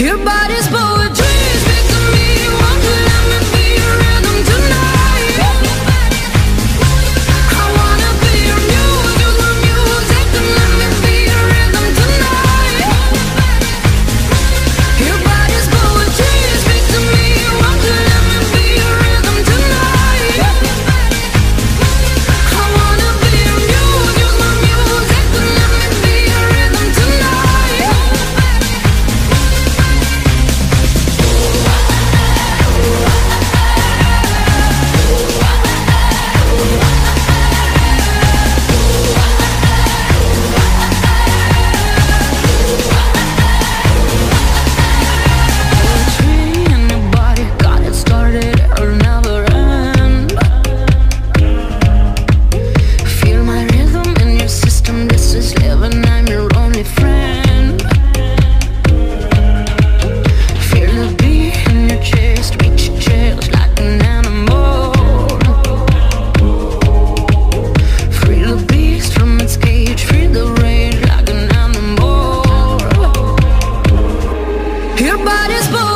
Your body Your body's full